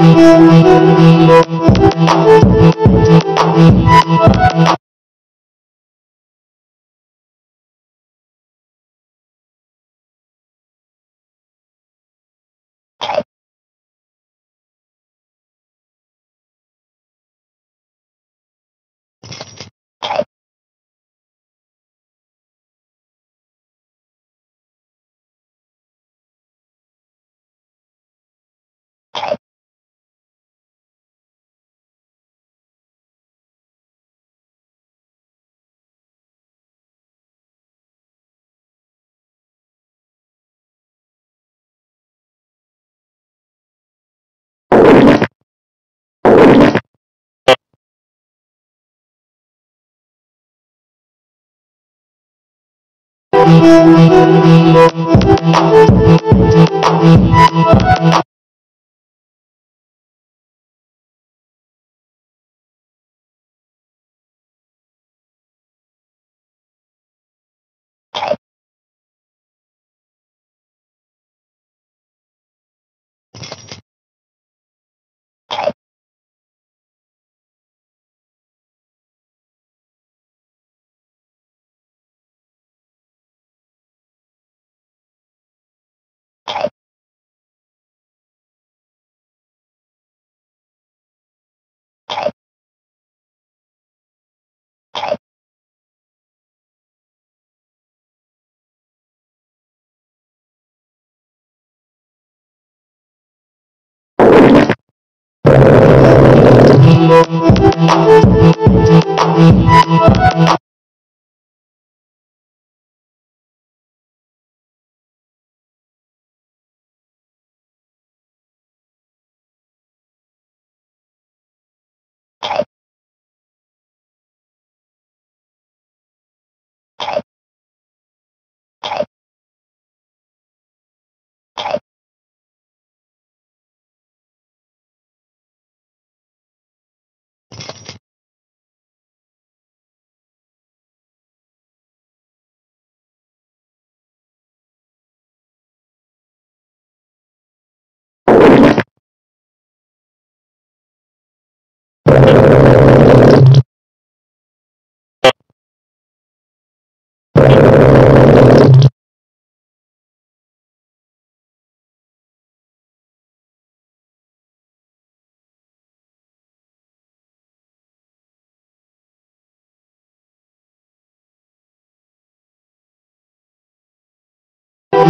Thank you.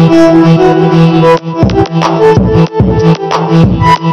Thank you.